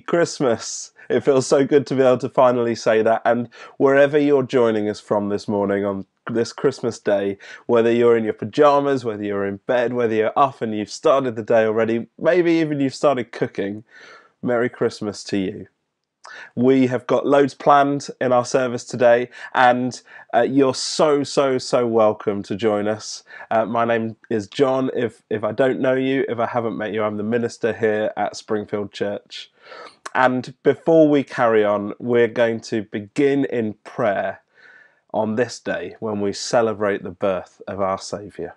Christmas. It feels so good to be able to finally say that. And wherever you're joining us from this morning on this Christmas day, whether you're in your pajamas, whether you're in bed, whether you're up and you've started the day already, maybe even you've started cooking, Merry Christmas to you. We have got loads planned in our service today, and uh, you're so, so, so welcome to join us. Uh, my name is John. If, if I don't know you, if I haven't met you, I'm the minister here at Springfield Church. And before we carry on, we're going to begin in prayer on this day when we celebrate the birth of our Saviour.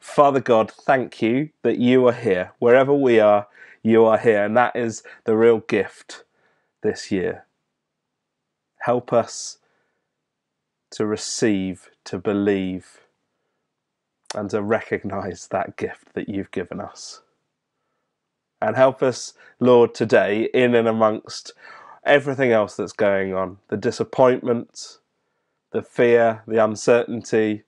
Father God, thank you that you are here. Wherever we are, you are here. And that is the real gift this year. Help us to receive, to believe, and to recognize that gift that you've given us. And help us, Lord, today, in and amongst everything else that's going on the disappointment, the fear, the uncertainty,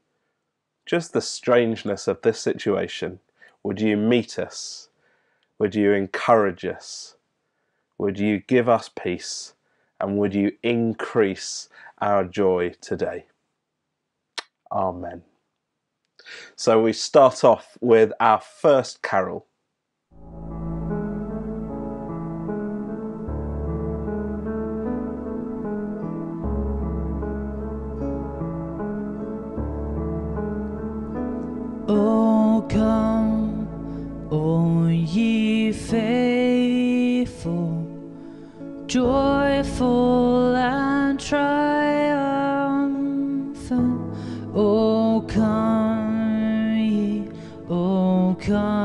just the strangeness of this situation. Would you meet us? Would you encourage us? Would you give us peace? And would you increase our joy today? Amen. So we start off with our first carol. Faithful, joyful and triumphant. Oh, come ye, oh, come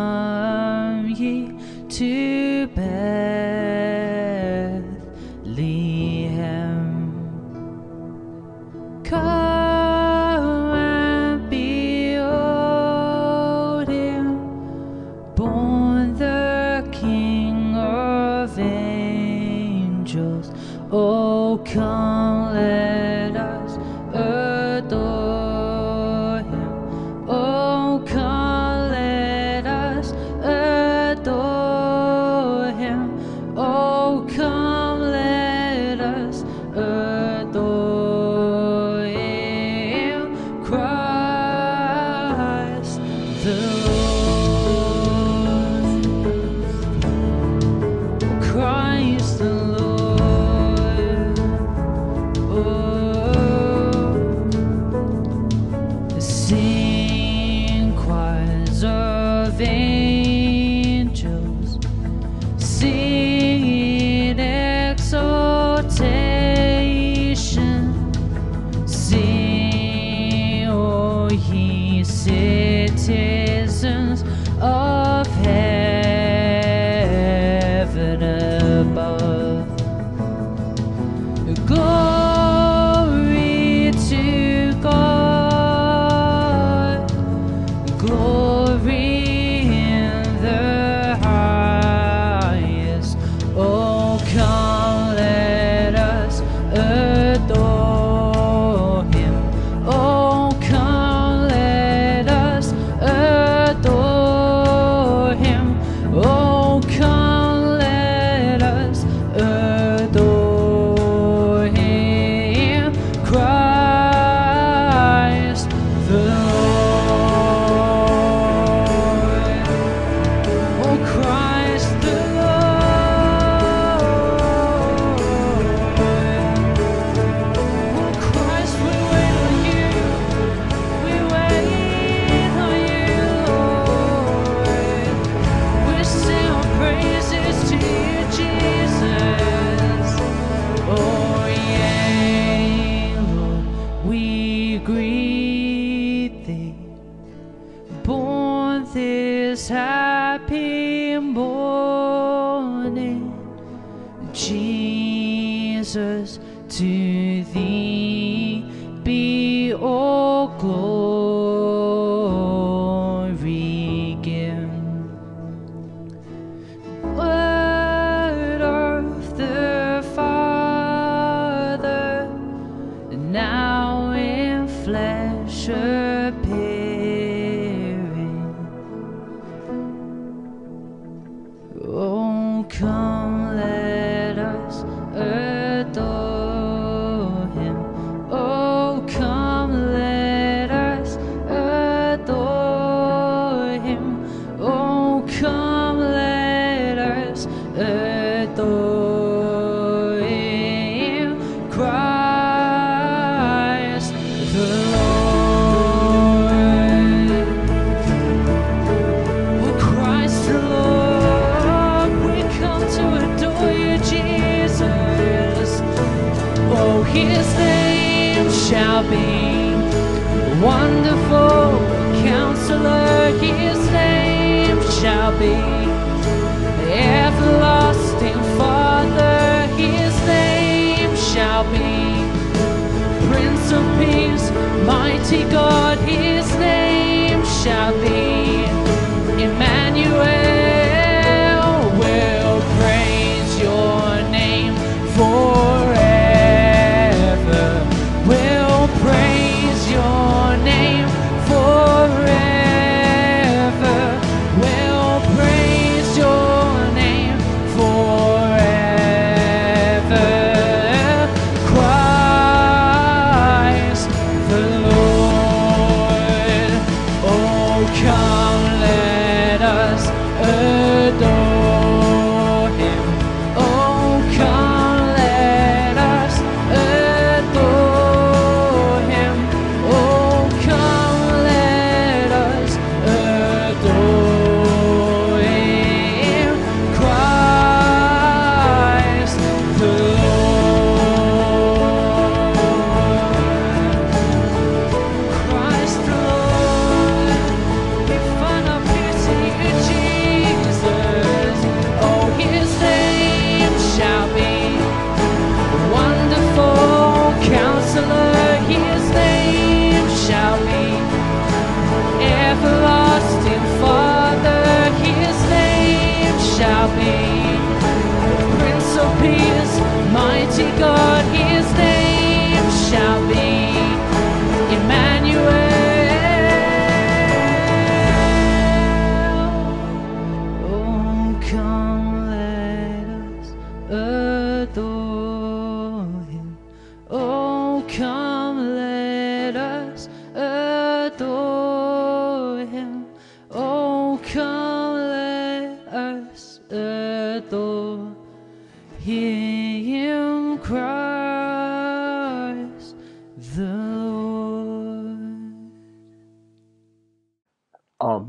Of Peace, mighty God. His name shall be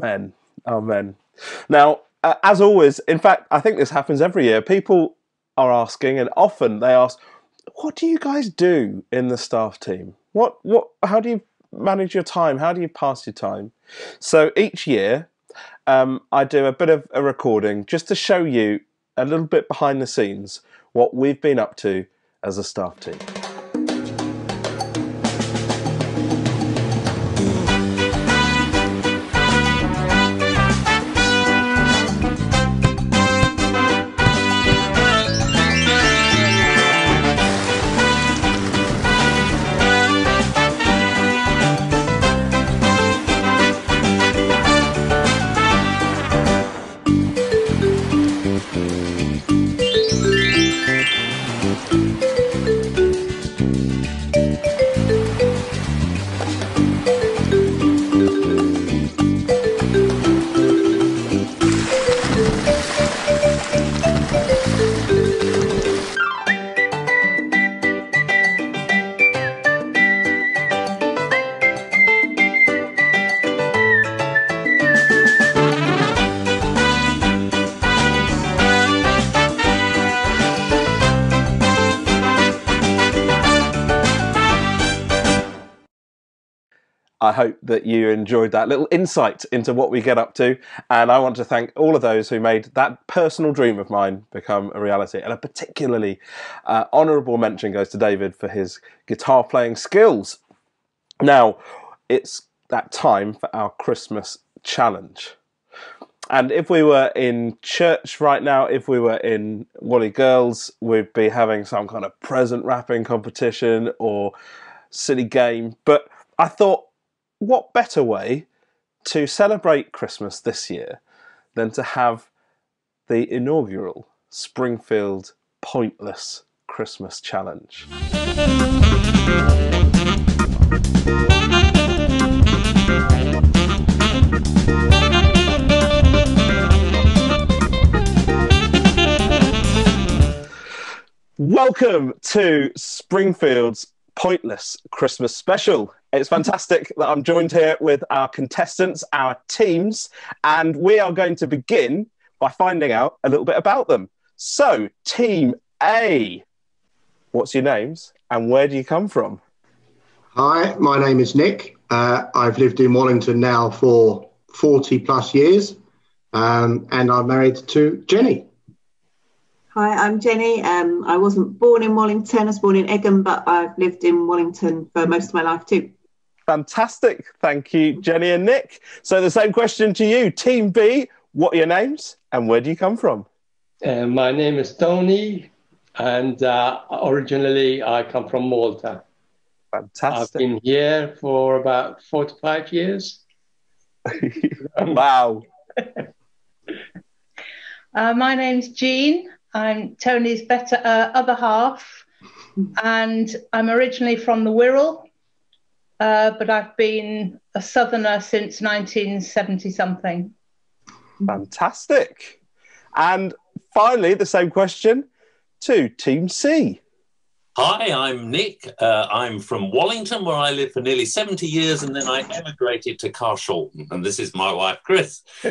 Amen. Amen. Now, uh, as always, in fact, I think this happens every year. People are asking, and often they ask, "What do you guys do in the staff team? What, what, how do you manage your time? How do you pass your time?" So each year, um, I do a bit of a recording just to show you a little bit behind the scenes what we've been up to as a staff team. I hope that you enjoyed that little insight into what we get up to. And I want to thank all of those who made that personal dream of mine become a reality. And a particularly uh, honourable mention goes to David for his guitar playing skills. Now, it's that time for our Christmas challenge. And if we were in church right now, if we were in Wally Girls, we'd be having some kind of present wrapping competition or silly game. But I thought, what better way to celebrate Christmas this year than to have the inaugural Springfield Pointless Christmas Challenge? Welcome to Springfield's Pointless Christmas Special. It's fantastic that I'm joined here with our contestants, our teams, and we are going to begin by finding out a little bit about them. So, Team A, what's your names and where do you come from? Hi, my name is Nick. Uh, I've lived in Wallington now for 40 plus years, um, and I'm married to Jenny. Hi, I'm Jenny. Um, I wasn't born in Wallington, I was born in Egham, but I've lived in Wallington for most of my life too. Fantastic. Thank you, Jenny and Nick. So, the same question to you, Team B, what are your names and where do you come from? Uh, my name is Tony, and uh, originally I come from Malta. Fantastic. I've been here for about 45 years. wow. Uh, my name's Jean. I'm Tony's better uh, other half, and I'm originally from the Wirral, uh, but I've been a southerner since 1970 something. Fantastic. And finally, the same question to Team C. Hi, I'm Nick. Uh, I'm from Wallington, where I lived for nearly 70 years, and then I emigrated to Carshalton. And this is my wife, Chris.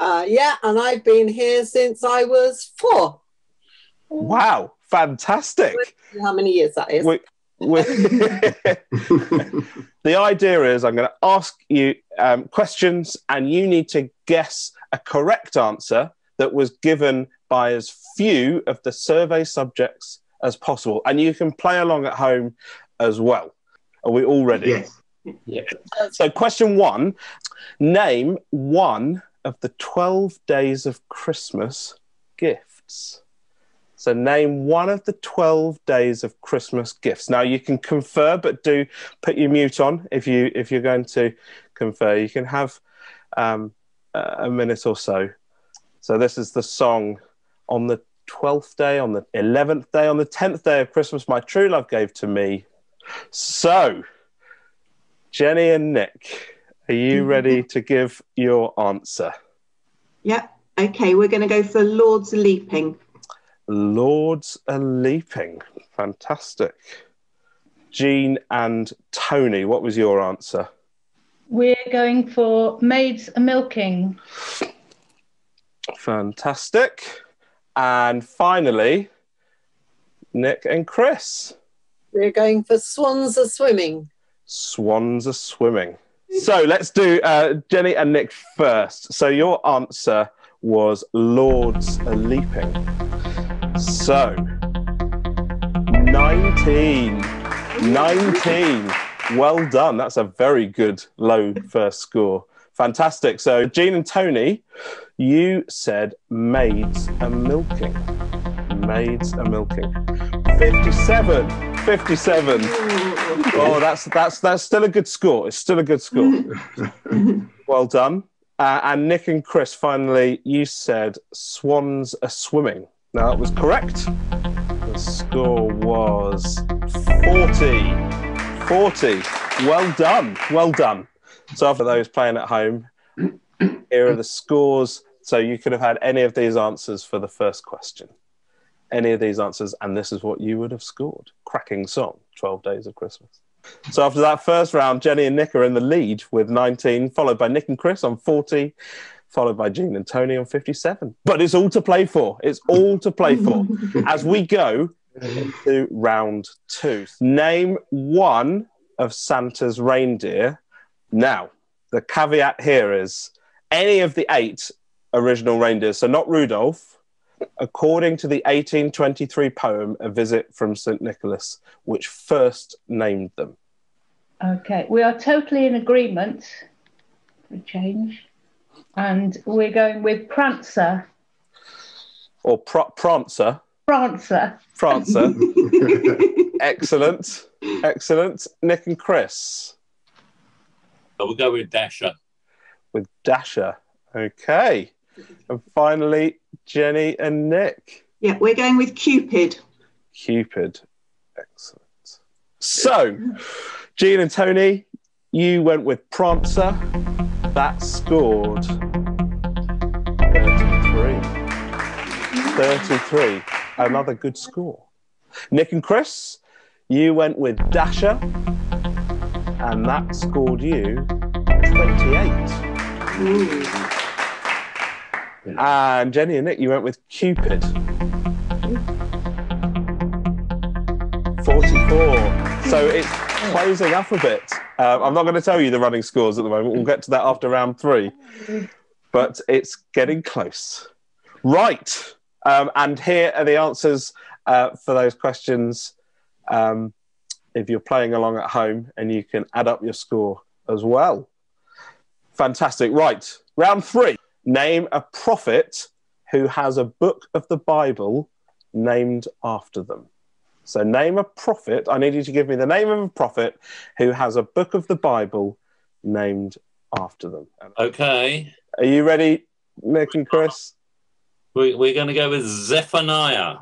Uh, yeah, and I've been here since I was four. Wow. Fantastic. How many years that is? We- we- the idea is I'm going to ask you um, questions and you need to guess a correct answer that was given by as few of the survey subjects as possible. And you can play along at home as well. Are we all ready? Yes. Yeah. So, question one Name one of the 12 days of Christmas gifts. So, name one of the 12 days of Christmas gifts. Now, you can confer, but do put your mute on if, you, if you're going to confer. You can have um, a a minute or so. So, this is the song on the 12th day, on the 11th day, on the 10th day of Christmas, my true love gave to me. So, Jenny and Nick, are you ready to give your answer? Yep. okay, we're going to go for Lord's Leaping. Lords are leaping. Fantastic. Jean and Tony, what was your answer? We're going for maids a milking. Fantastic. And finally, Nick and Chris. We're going for swans are swimming. Swans are swimming. So let's do uh, Jenny and Nick first. So your answer was Lords are leaping. So 19. 19. Well done. That's a very good low first score. Fantastic. So Jean and Tony, you said maids are milking. Maids are milking. 57. 57. Oh, that's that's that's still a good score. It's still a good score. well done. Uh, and Nick and Chris, finally, you said swans are swimming. Now that was correct. The score was 40. 40. Well done. Well done. So after those playing at home, here are the scores. So you could have had any of these answers for the first question. Any of these answers, and this is what you would have scored. Cracking song, 12 Days of Christmas. So after that first round, Jenny and Nick are in the lead with 19, followed by Nick and Chris on 40, followed by Jean and Tony on 57. But it's all to play for. It's all to play for. As we go to round two, name one of Santa's reindeer. Now, the caveat here is any of the eight original reindeers, so not Rudolph, according to the 1823 poem A Visit from St. Nicholas, which first named them. Okay, we are totally in agreement for a change. And we're going with Prancer. Or Pr- Prancer. Prancer. Prancer. Excellent. Excellent. Nick and Chris So we'll go with Dasher. with Dasher. Okay. And finally, Jenny and Nick. Yeah, we're going with Cupid. Cupid. Excellent. So, Jean and Tony, you went with Prancer. That scored 33. 33. another good score. Nick and Chris, you went with Dasher, and that scored you 28. Ooh. And Jenny and Nick, you went with Cupid. 44. So it's closing up a bit. Um, I'm not going to tell you the running scores at the moment. We'll get to that after round three. But it's getting close. Right. Um, and here are the answers uh, for those questions. Um, if you're playing along at home, and you can add up your score as well. Fantastic. Right. Round three. Name a prophet who has a book of the Bible named after them. So, name a prophet. I need you to give me the name of a prophet who has a book of the Bible named after them. Okay. Are you ready, Nick and Chris? We, we're going to go with Zephaniah.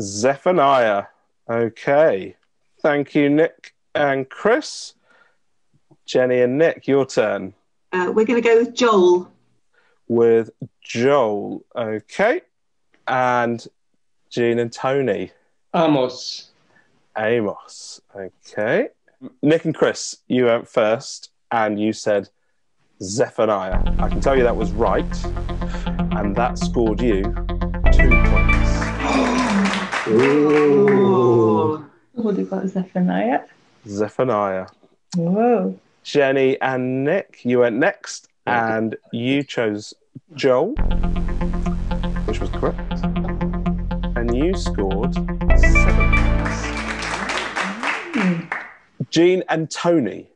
Zephaniah. Okay. Thank you, Nick and Chris. Jenny and Nick, your turn Uh, we're going to go with Joel. with Joel. Okay. And Jean and Tony. Amos. Amos. Okay. Nick and Chris, you went first and you said Zephaniah. I can tell you that was right. And that scored you two points. Ooh. What about Zephaniah? Zephaniah. Whoa. Jenny and Nick, you went next and you chose Joel, which was correct. And you scored seven Jean and Tony,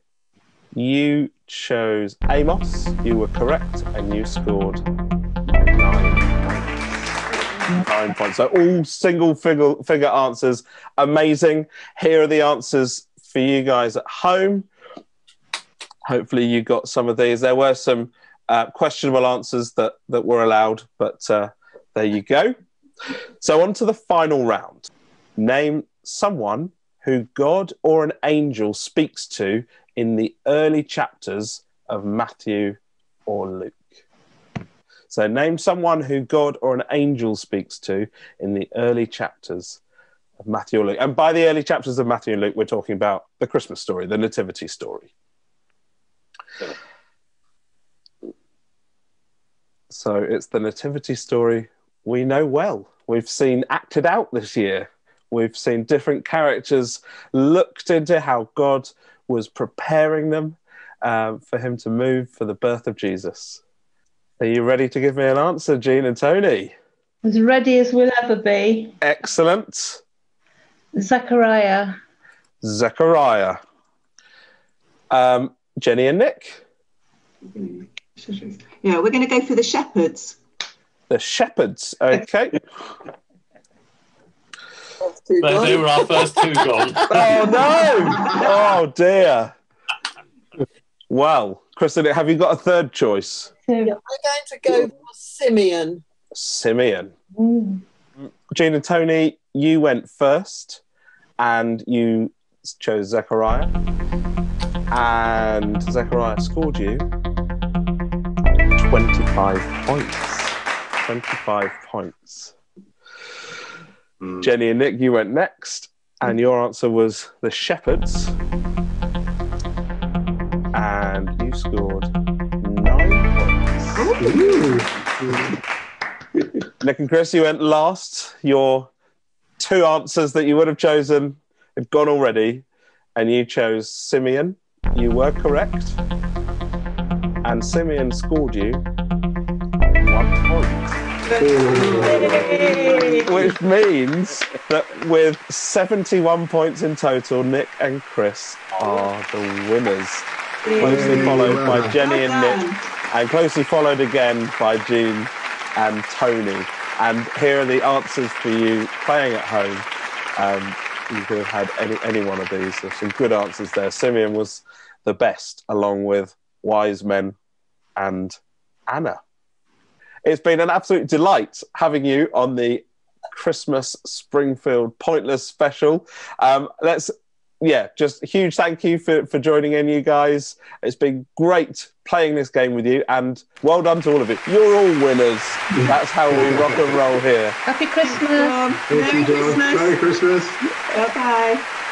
you chose Amos, you were correct, and you scored nine. Nine points. So all single figure, figure answers. Amazing. Here are the answers for you guys at home. Hopefully, you got some of these. There were some uh, questionable answers that, that were allowed, but uh, there you go. So, on to the final round. Name someone who God or an angel speaks to in the early chapters of Matthew or Luke. So, name someone who God or an angel speaks to in the early chapters of Matthew or Luke. And by the early chapters of Matthew and Luke, we're talking about the Christmas story, the Nativity story. So, it's the Nativity story we know well. We've seen acted out this year. We've seen different characters looked into how God was preparing them um, for him to move for the birth of Jesus. Are you ready to give me an answer, Jean and Tony? As ready as we'll ever be. Excellent. Zechariah. Zechariah. Um, Jenny and Nick. Yeah, we're going to go for the shepherds. The shepherds. Okay. That's too They, they were our first two gone. oh no! Oh dear. Well, Kristen, have you got a third choice? I'm going to go for Simeon. Simeon. Mm. Jean and Tony, you went first, and you chose Zechariah, and Zechariah scored you twenty-five points. Twenty-five points. Mm. Jenny and Nick, you went next, and your answer was the Shepherds, and you scored nine points. Nick and Chris, you went last. Your two answers that you would have chosen had gone already, and you chose Simeon. You were correct, and Simeon scored you one point. Which means that with 71 points in total, Nick and Chris are the winners. Closely followed by Jenny and Nick, and closely followed again by Jean and Tony. And here are the answers for you playing at home. Um, you could have had any, any one of these. There's some good answers there. Simeon was the best, along with Wise Men and Anna. It's been an absolute delight having you on the Christmas Springfield Pointless special. Um, let's yeah, just a huge thank you for, for joining in, you guys. It's been great playing this game with you, and well done to all of you. You're all winners. That's how we rock and roll here. Happy Christmas. Um, Merry you, John. Merry Christmas. Christmas. Bye bye.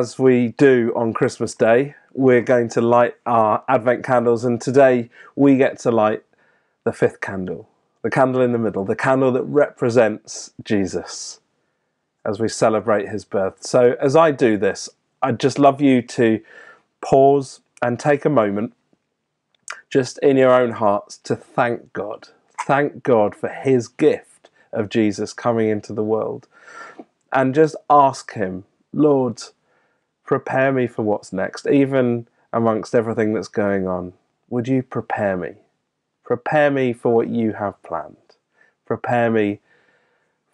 As we do on Christmas Day, we're going to light our Advent candles, and today we get to light the fifth candle, the candle in the middle, the candle that represents Jesus as we celebrate his birth. So, as I do this, I'd just love you to pause and take a moment just in your own hearts to thank God. Thank God for his gift of Jesus coming into the world. And just ask him, Lord, prepare me for what's next, even amongst everything that's going on. Would you prepare me? Prepare me for what you have planned. Prepare me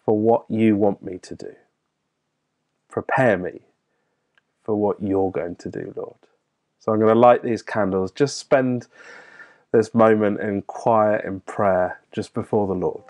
for what you want me to do. Prepare me for what you're going to do, Lord. So I'm going to light these candles. Just spend this moment in quiet in prayer just before the Lord.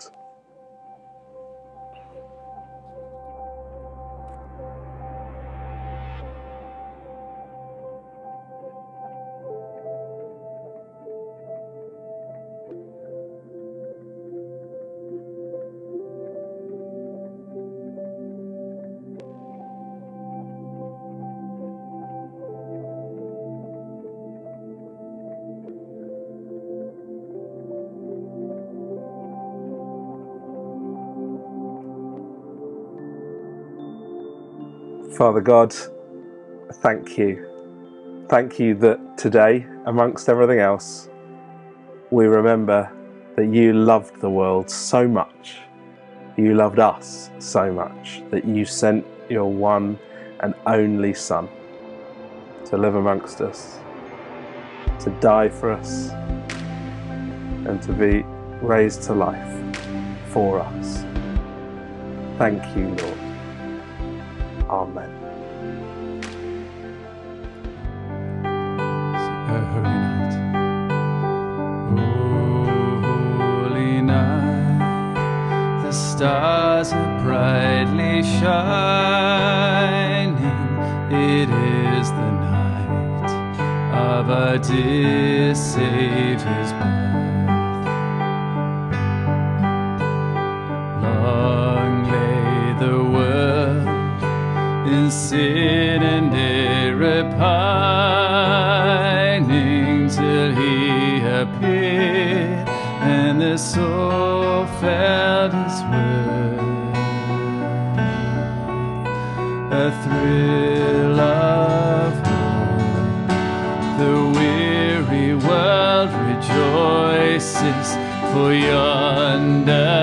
Father God, thank you. Thank you that today, amongst everything else, we remember that you loved the world so much. You loved us so much that you sent your one and only Son to live amongst us, to die for us, and to be raised to life for us. Thank you, Lord. Shining. It is the night of our dear Savior's birth. Long lay the world in sin and error pining till he appeared and the soul felt a of hope the weary world rejoices for yonder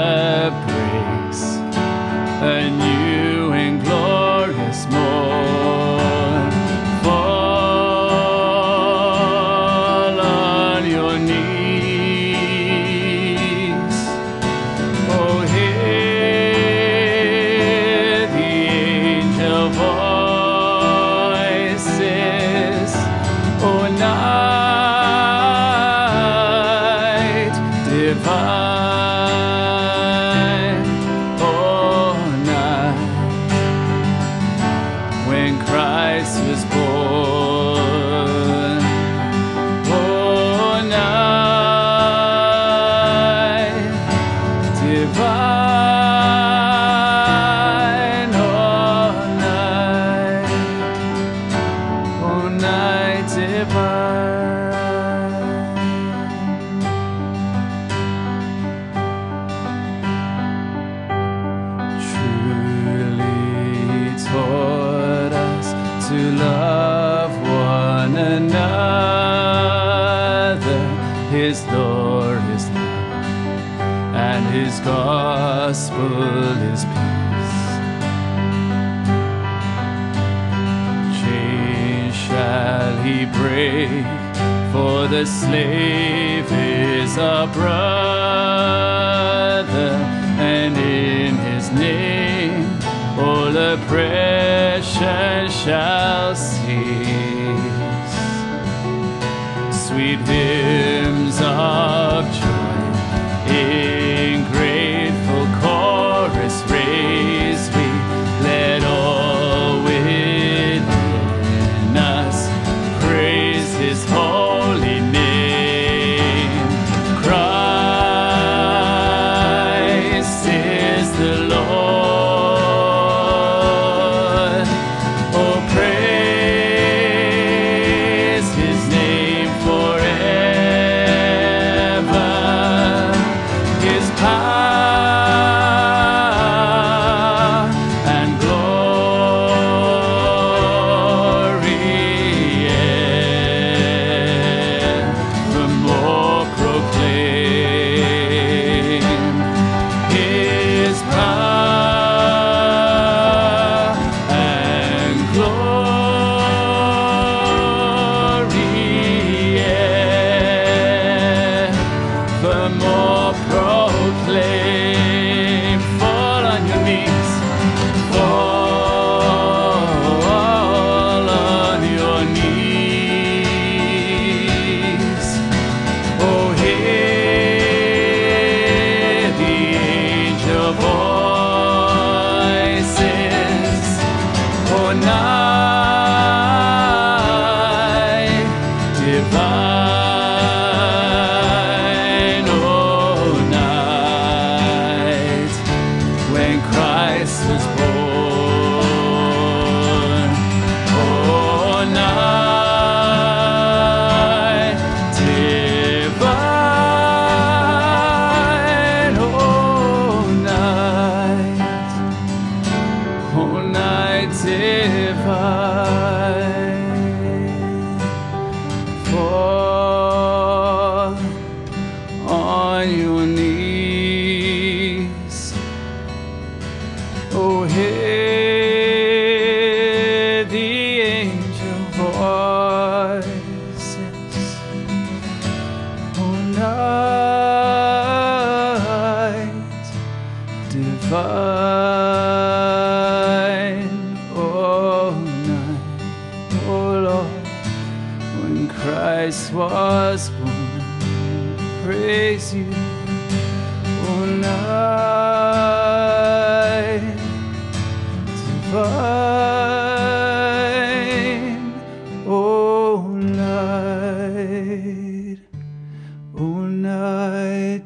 another. His law is love, and his gospel is peace. Chains shall he break, for the slave is a brother, and in his name all oppression shall cease. Hymns of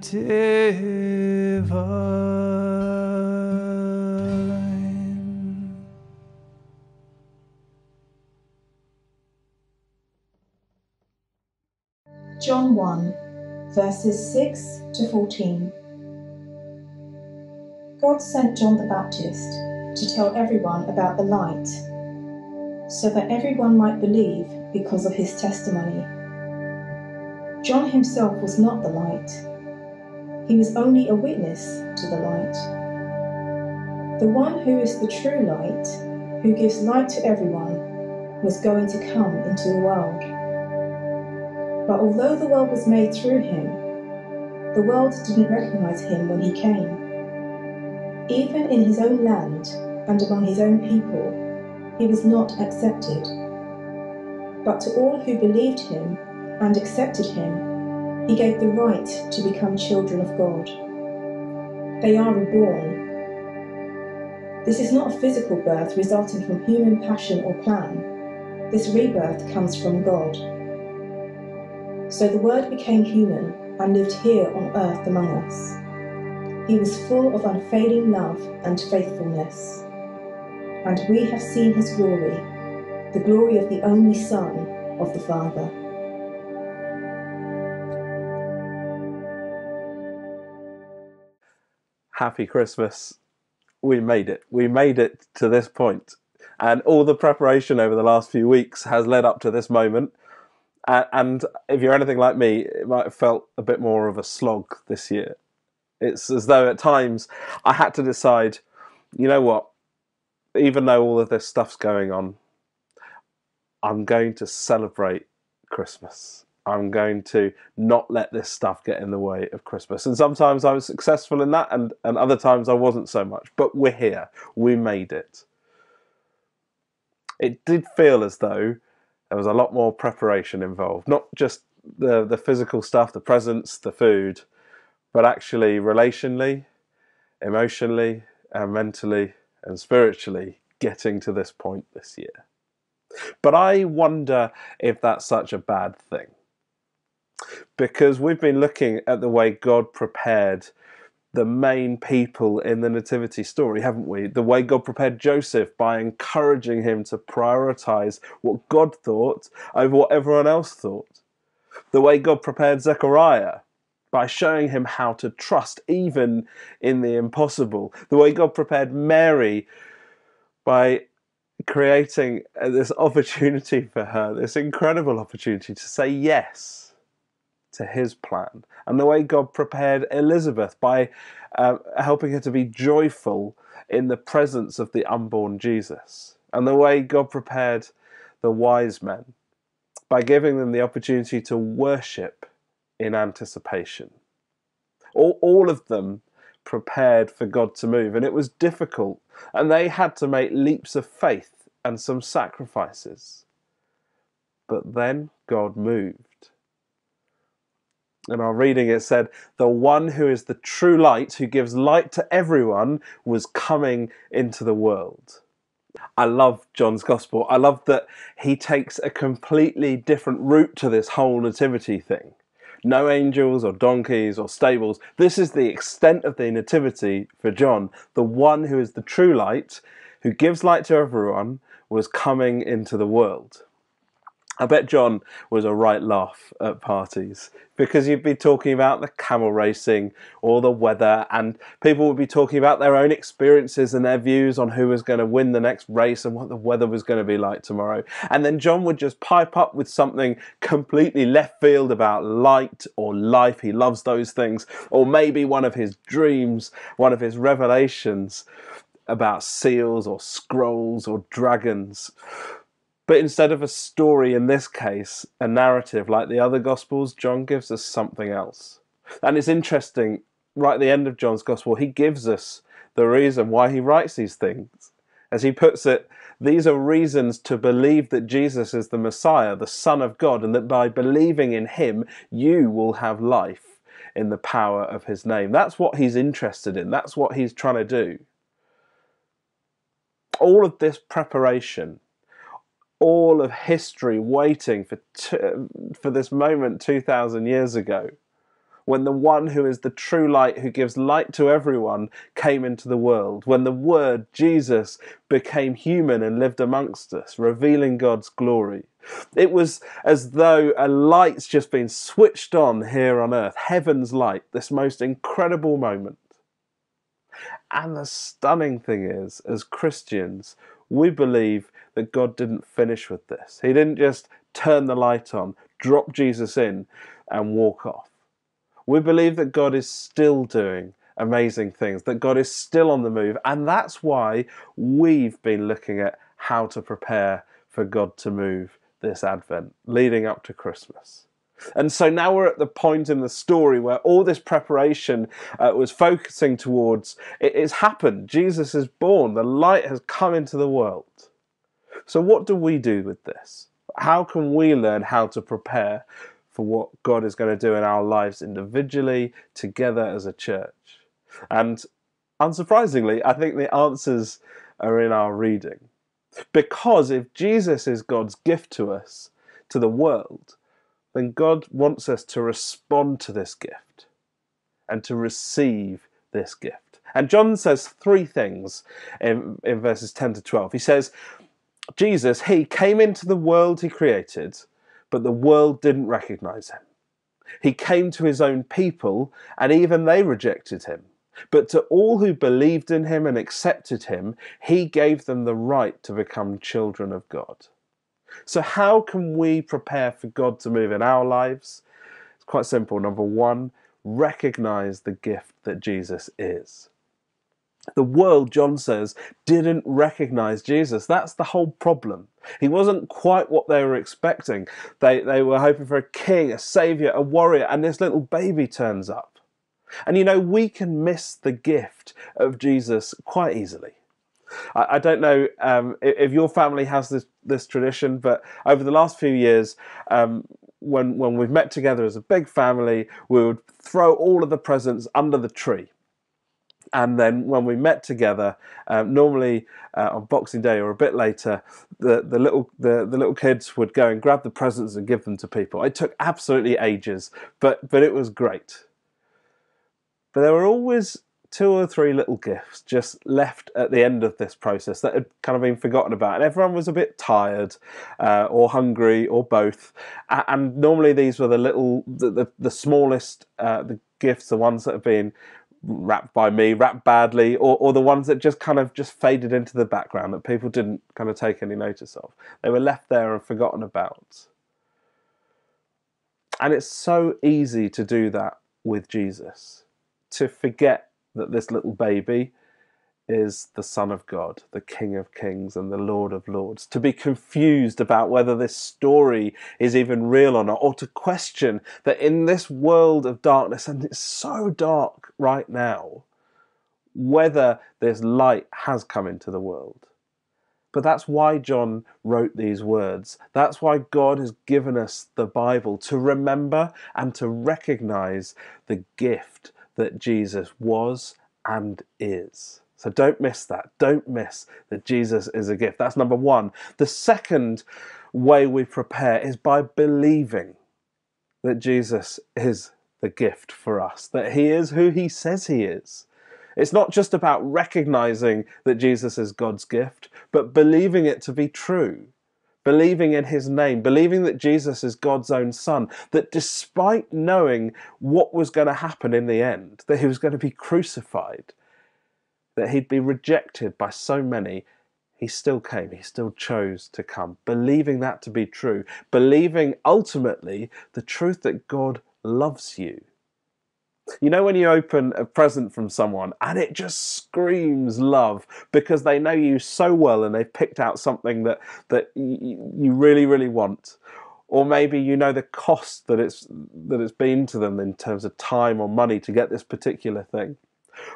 divine. John 1, verses 6 to 14. God sent John the Baptist to tell everyone about the light, so that everyone might believe because of his testimony. John himself was not the light, he was only a witness to the light. The one who is the true light, who gives light to everyone, was going to come into the world. But although the world was made through him, the world didn't recognize him when he came. Even in his own land and among his own people, he was not accepted. But to all who believed him and accepted him, he gave the right to become children of God. They are reborn. This is not a physical birth resulting from human passion or plan. This rebirth comes from God. So the Word became human and lived here on earth among us. He was full of unfailing love and faithfulness. And we have seen his glory, the glory of the only Son of the Father. Happy Christmas. We made it. We made it to this point. And all the preparation over the last few weeks has led up to this moment. And if you're anything like me, it might have felt a bit more of a slog this year. It's as though at times I had to decide, you know what, even though all of this stuff's going on, I'm going to celebrate Christmas. I'm going to not let this stuff get in the way of Christmas. And sometimes I was successful in that, and, and other times I wasn't so much. But we're here. We made it. It did feel as though there was a lot more preparation involved. Not just the, the physical stuff, the presents, the food, but actually relationally, emotionally, and mentally, and spiritually getting to this point this year. But I wonder if that's such a bad thing. Because we've been looking at the way God prepared the main people in the Nativity story, haven't we? The way God prepared Joseph by encouraging him to prioritize what God thought over what everyone else thought. The way God prepared Zechariah by showing him how to trust even in the impossible. The way God prepared Mary by creating uh, this opportunity for her, this incredible opportunity to say yes to his plan. And the way God prepared Elizabeth by uh, helping her to be joyful in the presence of the unborn Jesus. And the way God prepared the wise men by giving them the opportunity to worship in anticipation. All, all of them prepared for God to move, and it was difficult, and they had to make leaps of faith and some sacrifices. But then God moved. In our reading, it said, The one who is the true light, who gives light to everyone, was coming into the world. I love John's gospel. I love that he takes a completely different route to this whole nativity thing. No angels or donkeys or stables. This is the extent of the nativity for John. The one who is the true light, who gives light to everyone, was coming into the world. I bet John was a right laugh at parties because you'd be talking about the camel racing or the weather, and people would be talking about their own experiences and their views on who was going to win the next race and what the weather was going to be like tomorrow. And then John would just pipe up with something completely left field about light or life. He loves those things. Or maybe one of his dreams, one of his revelations about seals or scrolls or dragons. But instead of a story in this case, a narrative like the other Gospels, John gives us something else. And it's interesting, right at the end of John's Gospel, he gives us the reason why he writes these things. As he puts it, these are reasons to believe that Jesus is the Messiah, the Son of God, and that by believing in him, you will have life in the power of his name. That's what he's interested in, that's what he's trying to do. All of this preparation, all of history waiting for, for this moment 2,000 years ago when the one who is the true light, who gives light to everyone, came into the world, when the Word, Jesus, became human and lived amongst us, revealing God's glory. It was as though a light's just been switched on here on earth, heaven's light, this most incredible moment. And the stunning thing is, as Christians, we believe that God didn't finish with this. He didn't just turn the light on, drop Jesus in, and walk off. We believe that God is still doing amazing things, that God is still on the move, and that's why we've been looking at how to prepare for God to move this Advent, leading up to Christmas. And so now we're at the point in the story where all this preparation uh, was focusing towards it, it's happened. Jesus is born, the light has come into the world. So, what do we do with this? How can we learn how to prepare for what God is going to do in our lives individually, together as a church? And unsurprisingly, I think the answers are in our reading. Because if Jesus is God's gift to us, to the world, then God wants us to respond to this gift and to receive this gift. And John says three things in, in verses 10 to 12. He says, Jesus, he came into the world he created, but the world didn't recognize him. He came to his own people, and even they rejected him. But to all who believed in him and accepted him, he gave them the right to become children of God. So, how can we prepare for God to move in our lives? It's quite simple. Number one, recognize the gift that Jesus is. The world, John says, didn't recognize Jesus. That's the whole problem. He wasn't quite what they were expecting. They, they were hoping for a king, a savior, a warrior, and this little baby turns up. And you know, we can miss the gift of Jesus quite easily. I, don't know um, if, if your family has this, this tradition, but over the last few years, um, when, when we've met together as a big family, we would throw all of the presents under the tree and then when we met together, um, normally uh, on Boxing Day or a bit later, the, the little the, the little kids would go and grab the presents and give them to people. It took absolutely ages, but but it was great. But there were always two or three little gifts just left at the end of this process that had kind of been forgotten about, and everyone was a bit tired uh, or hungry or both. And normally these were the little the the, the smallest uh, the gifts, the ones that have been wrapped by me, wrapped badly, or, or the ones that just kind of just faded into the background that people didn't kind of take any notice of. They were left there and forgotten about. And it's so easy to do that with Jesus, to forget that this little baby is the Son of God, the King of Kings and the Lord of Lords, to be confused about whether this story is even real or not, or to question that in this world of darkness, and it's so dark right now, whether this light has come into the world. But that's why John wrote these words. That's why God has given us the Bible to remember and to recognize the gift that Jesus was and is. So don't miss that. Don't miss that Jesus is a gift. That's number one. The second way we prepare is by believing that Jesus is the gift for us, that he is who he says he is. It's not just about recognizing that Jesus is God's gift, but believing it to be true. Believing in his name, believing that Jesus is God's own son, that despite knowing what was going to happen in the end, that he was going to be crucified, that he'd be rejected by so many, he still came, he still chose to come, believing that to be true, believing ultimately the truth that God loves you. You know, when you open a present from someone and it just screams love because they know you so well and they've picked out something that, that you really, really want. Or maybe you know the cost that it's, that it's been to them in terms of time or money to get this particular thing.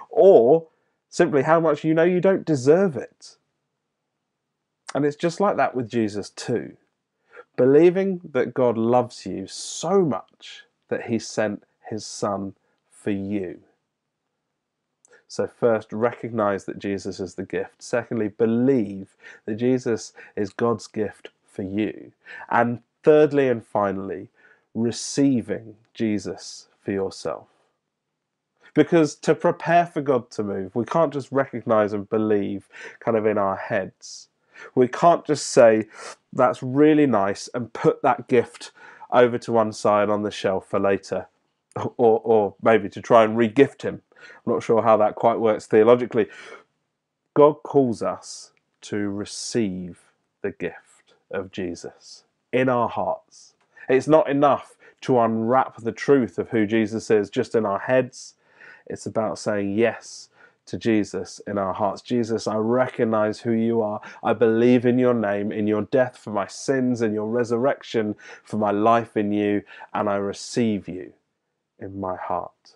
Or simply how much you know you don't deserve it. And it's just like that with Jesus too. Believing that God loves you so much that he sent his son for you. So, first, recognize that Jesus is the gift. Secondly, believe that Jesus is God's gift for you. And thirdly and finally, receiving Jesus for yourself. Because to prepare for God to move, we can't just recognize and believe kind of in our heads. We can't just say, that's really nice, and put that gift over to one side on the shelf for later, or, or maybe to try and re-gift him. I'm not sure how that quite works theologically. God calls us to receive the gift of Jesus in our hearts. It's not enough to unwrap the truth of who Jesus is just in our heads. It's about saying yes to Jesus in our hearts. Jesus, I recognize who you are. I believe in your name, in your death for my sins, in your resurrection for my life in you, and I receive you in my heart.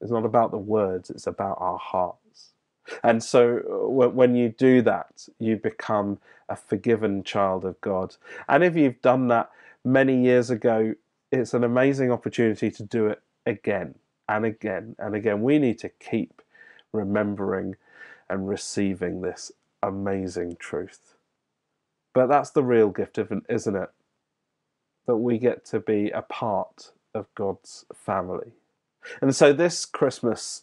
It's not about the words, it's about our hearts. And so uh, when you do that, you become a forgiven child of God. And if you've done that many years ago, it's an amazing opportunity to do it again and again and again. We need to keep remembering and receiving this amazing truth. But that's the real gift, isn't it? That we get to be a part of God's family. And so this Christmas,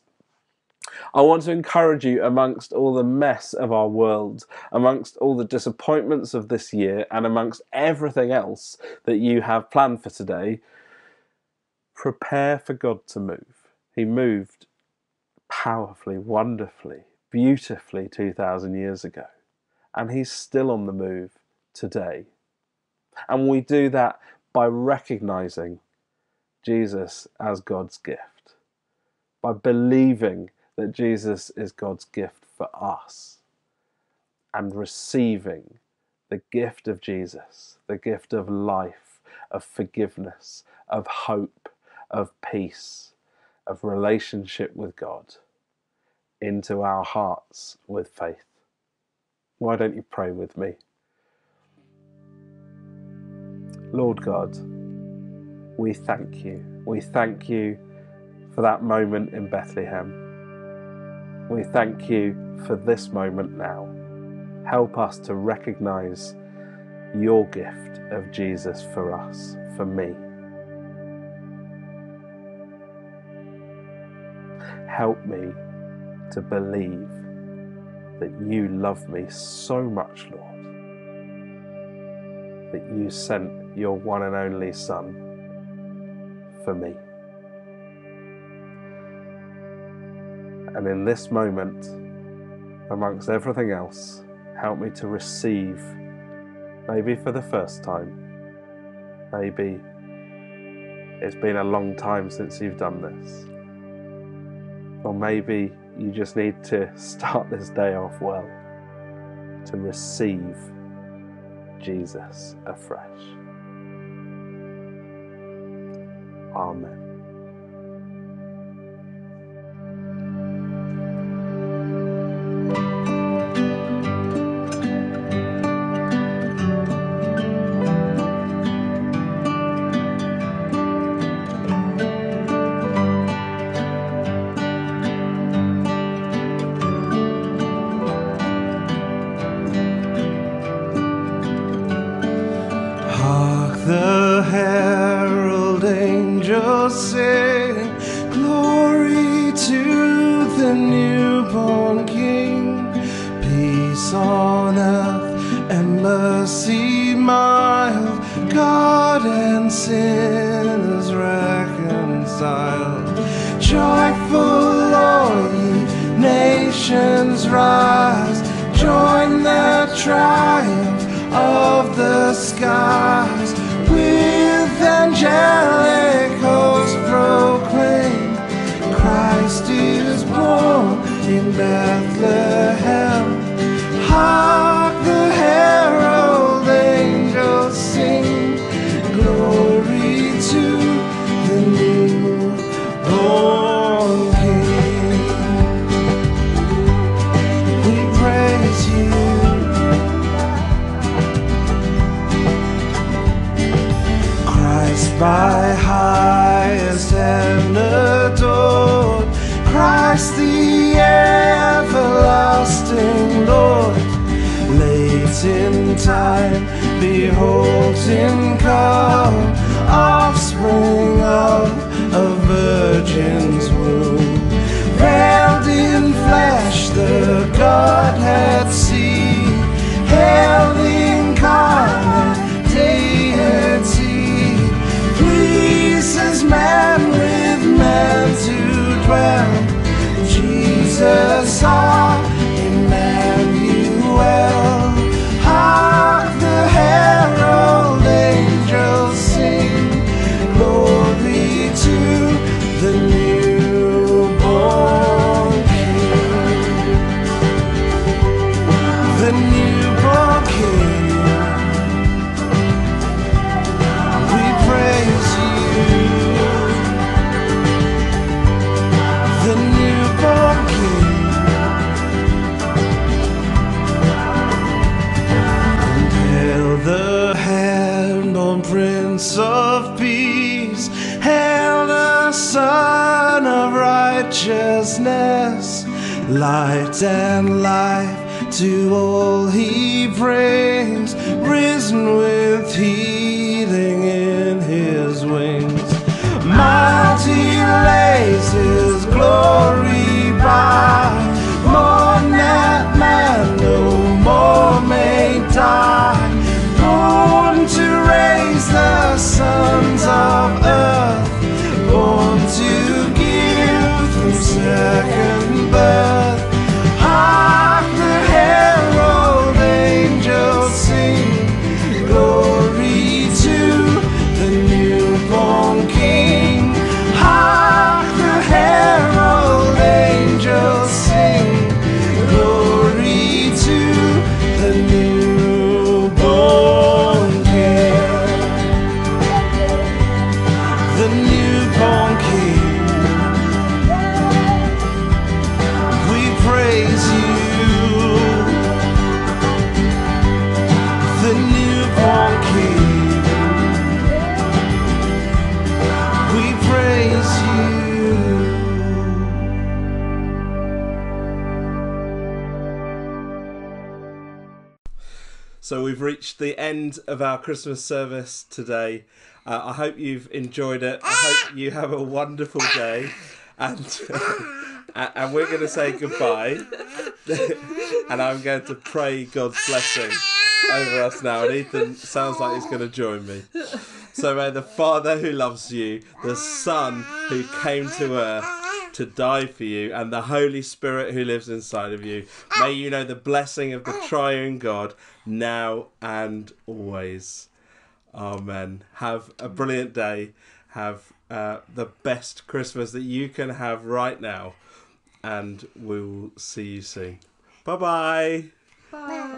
I want to encourage you amongst all the mess of our world, amongst all the disappointments of this year, and amongst everything else that you have planned for today, prepare for God to move. He moved powerfully, wonderfully, beautifully 2,000 years ago, and He's still on the move today. And we do that by recognizing Jesus as God's gift, by believing that Jesus is God's gift for us, and receiving the gift of Jesus, the gift of life, of forgiveness, of hope, of peace, of relationship with God into our hearts with faith. Why don't you pray with me? Lord God, we thank you. We thank you for that moment in Bethlehem. We thank you for this moment now. Help us to recognize your gift of Jesus for us, for me. Help me to believe that you love me so much, Lord, that you sent your one and only Son for me. And in this moment, amongst everything else, help me to receive, maybe for the first time, maybe it's been a long time since you've done this. Or maybe you just need to start this day off well to receive Jesus afresh. Amen. By highest and adored. Christ the everlasting Lord. Late in time, behold him come, offspring of a virgin's womb. Veiled in flesh, the Godhead of our Christmas service today. Uh, I hope you've enjoyed it. I hope you have a wonderful day, and and and we're going to say goodbye. and I'm going to pray God's blessing over us now. And Ethan sounds like he's going to join me. So may the Father who loves you, the Son who came to earth to die for you, and the Holy Spirit who lives inside of you, may you know the blessing of the triune God now and always. Amen. Have a brilliant day. Have uh, the best Christmas that you can have right now. And we'll see you soon. Bye-bye. Bye.